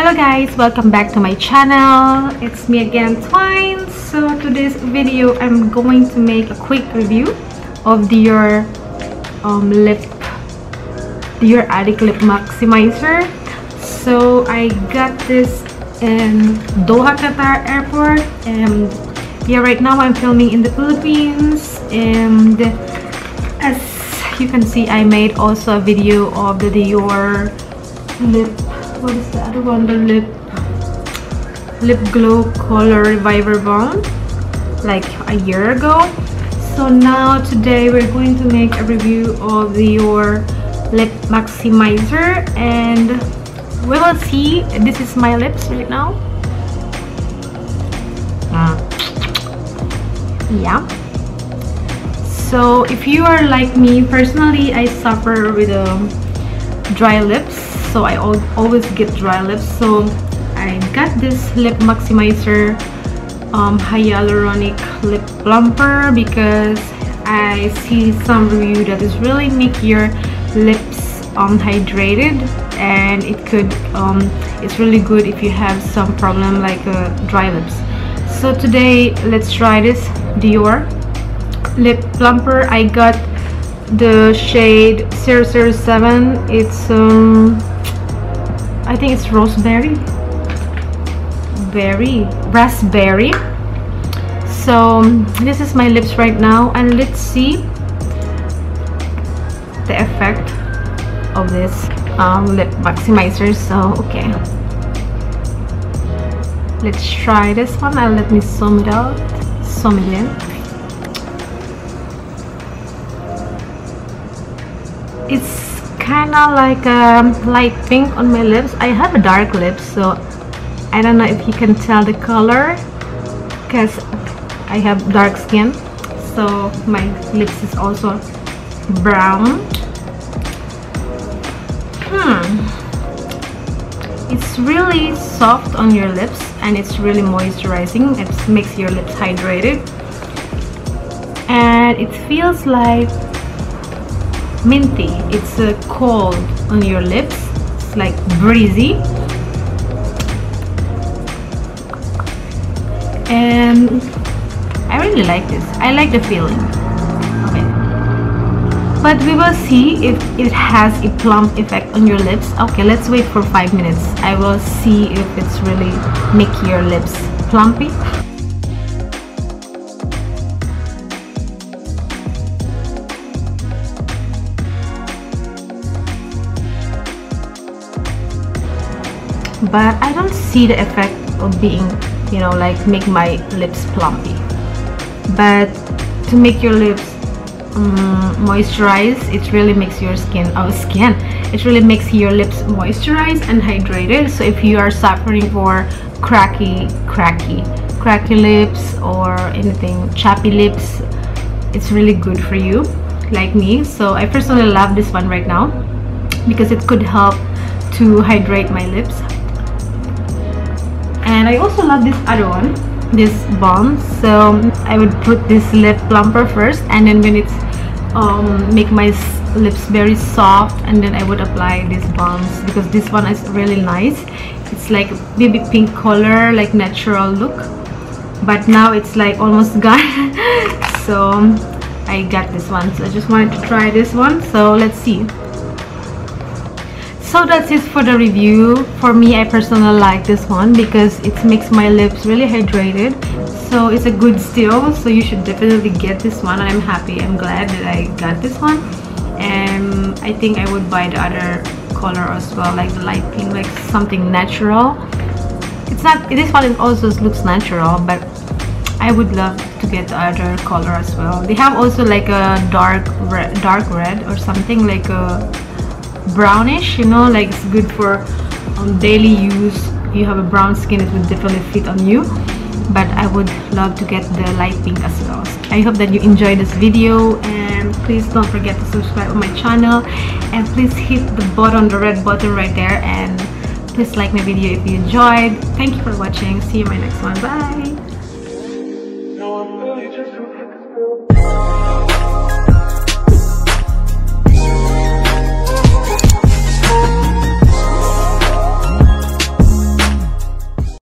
Hello guys, welcome back to my channel. It's me again, Twine. So today's video, I'm going to make a quick review of the Dior um, lip, Dior Addict Lip Maximizer. So I got this in Doha, Qatar airport and yeah, right now I'm filming in the Philippines and as you can see, I made also a video of the Dior lip what is the other one? The lip lip glow color reviver balm like a year ago. So now today we're going to make a review of your lip maximizer and we will see. This is my lips right now. Yeah. So if you are like me personally i suffer with um, dry lips so I always get dry lips. So I got this lip maximizer um, hyaluronic lip plumper because I see some review that is really make your lips um, hydrated and it could um, it's really good if you have some problem like uh, dry lips. So today let's try this Dior lip plumper. I got the shade 007 it's um I think it's roseberry. Berry raspberry. So this is my lips right now and let's see the effect of this um, lip maximizer. So okay. Let's try this one and let me zoom it out zoom it in it's kind of like um, light pink on my lips. I have a dark lips so I don't know if you can tell the color because I have dark skin. So my lips is also brown. Hmm. It's really soft on your lips and it's really moisturizing. It makes your lips hydrated. And it feels like minty. It's uh, cold on your lips. It's like breezy. And I really like this. I like the feeling of it. But we will see if it has a plump effect on your lips. Okay let's wait for five minutes. I will see if it's really make your lips plumpy but I don't see the effect of being you know like make my lips plumpy. But to make your lips um, moisturize it really makes your skin oh, skin it really makes your lips moisturized and hydrated. So if you are suffering for cracky cracky cracky lips or anything chappy lips it's really good for you like me. So I personally love this one right now because it could help to hydrate my lips and I also love this other one this balm so I would put this lip plumper first and then when it's um, make my lips very soft and then I would apply these balms because this one is really nice. It's like baby pink color like natural look. But now it's like almost gone. So I got this one. So I just wanted to try this one. So let's see so that's it for the review. For me i personally like this one because it makes my lips really hydrated. So it's a good steal so you should definitely get this one. I'm happy. I'm glad that i got this one. And i think i would buy the other color as well like the light pink like something natural. It's not this one also looks natural but i would love to get the other color as well. They have also like a dark red dark red or something like a brownish you know like it's good for um, daily use. You have a brown skin it would definitely fit on you. But I would love to get the light pink as well. I hope that you enjoyed this video and please don't forget to subscribe on my channel. And please hit the button the red button right there and please like my video if you enjoyed. Thank you for watching. See you in my next one. Bye.